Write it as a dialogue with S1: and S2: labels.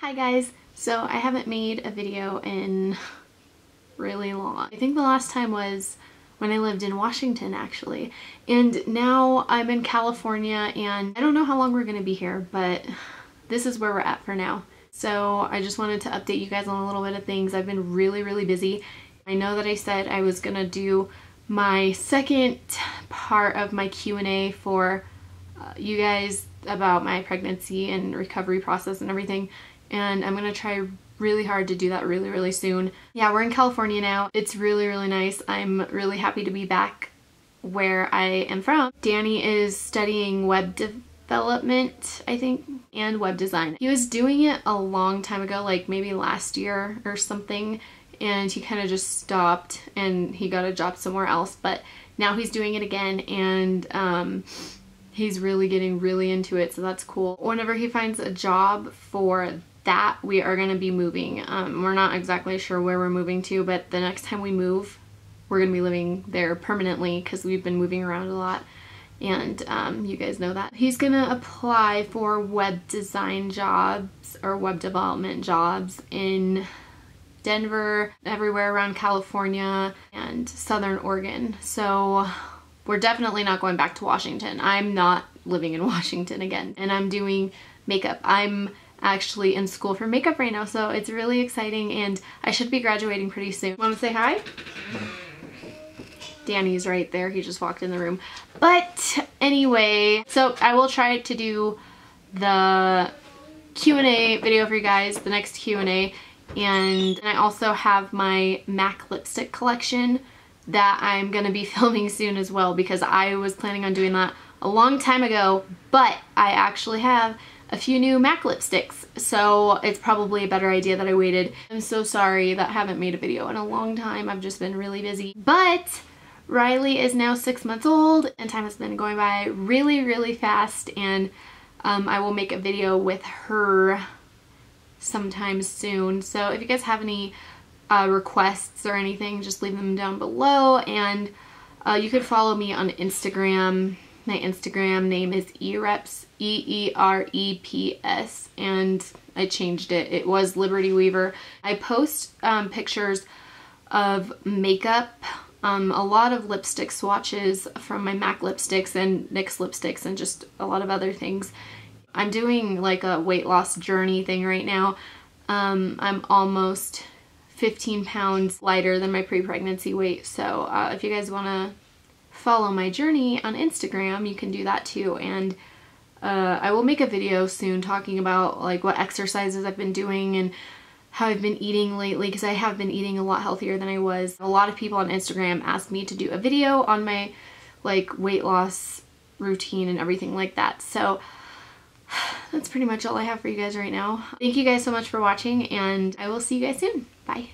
S1: Hi guys! So I haven't made a video in really long. I think the last time was when I lived in Washington actually. And now I'm in California and I don't know how long we're gonna be here, but this is where we're at for now. So I just wanted to update you guys on a little bit of things. I've been really, really busy. I know that I said I was gonna do my second part of my Q&A for uh, you guys about my pregnancy and recovery process and everything and I'm gonna try really hard to do that really really soon. Yeah we're in California now. It's really really nice. I'm really happy to be back where I am from. Danny is studying web development I think and web design. He was doing it a long time ago like maybe last year or something and he kind of just stopped and he got a job somewhere else but now he's doing it again and um, he's really getting really into it so that's cool. Whenever he finds a job for that we are going to be moving. Um, we're not exactly sure where we're moving to, but the next time we move, we're going to be living there permanently because we've been moving around a lot and um, you guys know that. He's going to apply for web design jobs or web development jobs in Denver, everywhere around California, and Southern Oregon. So we're definitely not going back to Washington. I'm not living in Washington again, and I'm doing makeup. I'm actually in school for makeup right now, so it's really exciting and I should be graduating pretty soon. Want to say hi? Danny's right there. He just walked in the room. But anyway, so I will try to do the Q&A video for you guys, the next Q&A. And I also have my MAC lipstick collection that I'm going to be filming soon as well because I was planning on doing that a long time ago, but I actually have a few new MAC lipsticks, so it's probably a better idea that I waited. I'm so sorry that I haven't made a video in a long time. I've just been really busy. But Riley is now six months old and time has been going by really, really fast and um, I will make a video with her sometime soon. So if you guys have any uh, requests or anything, just leave them down below and uh, you could follow me on Instagram my Instagram name is ereps, E-E-R-E-P-S, and I changed it. It was Liberty Weaver. I post um, pictures of makeup, um, a lot of lipstick swatches from my MAC lipsticks and NYX lipsticks and just a lot of other things. I'm doing like a weight loss journey thing right now. Um, I'm almost 15 pounds lighter than my pre-pregnancy weight, so uh, if you guys want to follow my journey on Instagram, you can do that too. And uh, I will make a video soon talking about like what exercises I've been doing and how I've been eating lately because I have been eating a lot healthier than I was. A lot of people on Instagram asked me to do a video on my like weight loss routine and everything like that. So that's pretty much all I have for you guys right now. Thank you guys so much for watching and I will see you guys soon. Bye.